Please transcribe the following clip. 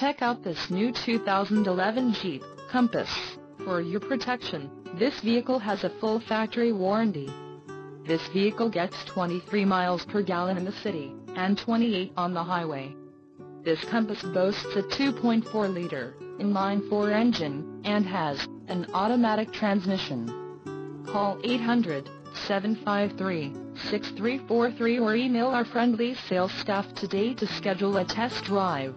Check out this new 2011 Jeep Compass. For your protection, this vehicle has a full factory warranty. This vehicle gets 23 miles per gallon in the city, and 28 on the highway. This Compass boasts a 2.4-liter, inline-four engine, and has an automatic transmission. Call 800-753-6343 or email our friendly sales staff today to schedule a test drive.